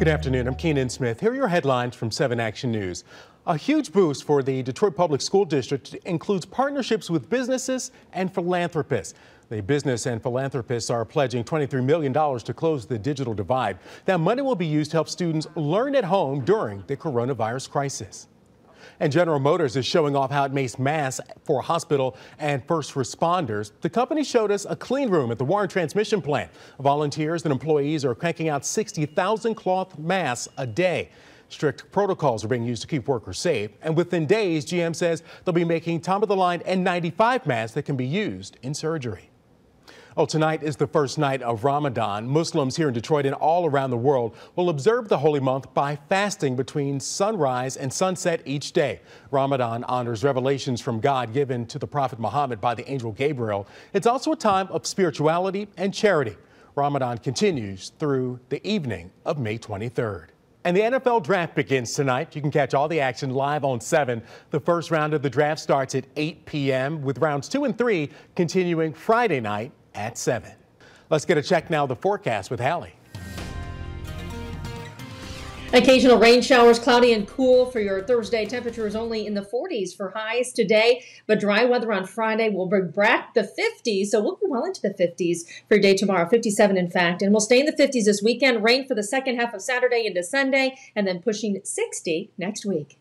Good afternoon. I'm Keenan Smith. Here are your headlines from 7 Action News. A huge boost for the Detroit Public School District includes partnerships with businesses and philanthropists. The business and philanthropists are pledging $23 million to close the digital divide. That money will be used to help students learn at home during the coronavirus crisis. And General Motors is showing off how it makes masks for hospital and first responders. The company showed us a clean room at the Warren Transmission Plant. Volunteers and employees are cranking out 60,000 cloth masks a day. Strict protocols are being used to keep workers safe. And within days, GM says they'll be making top of the line N95 masks that can be used in surgery. Well, tonight is the first night of Ramadan. Muslims here in Detroit and all around the world will observe the holy month by fasting between sunrise and sunset each day. Ramadan honors revelations from God given to the Prophet Muhammad by the angel Gabriel. It's also a time of spirituality and charity. Ramadan continues through the evening of May 23rd. And the NFL draft begins tonight. You can catch all the action live on 7. The first round of the draft starts at 8 p.m., with rounds 2 and 3 continuing Friday night at 7. Let's get a check now the forecast with Hallie. Occasional rain showers, cloudy and cool for your Thursday. Temperatures only in the 40s for highs today, but dry weather on Friday will bring back the 50s. So we'll be well into the 50s for your day tomorrow, 57 in fact. And we'll stay in the 50s this weekend. Rain for the second half of Saturday into Sunday, and then pushing 60 next week.